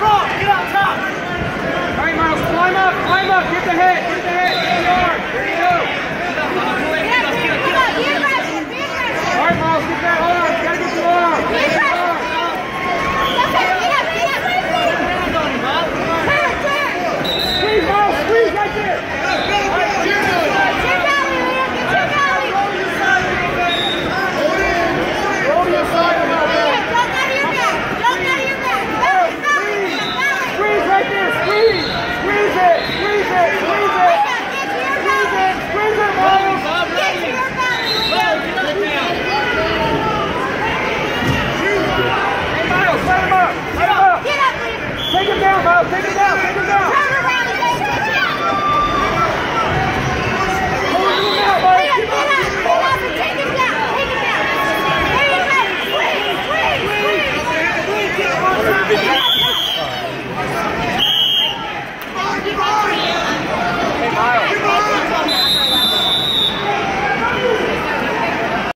front. Get on top. All right, Myles, climb up, climb up. Get the head, get the head. Get the arm. There you go. All right, Myles, get that arm. You gotta get the arm. Thank you.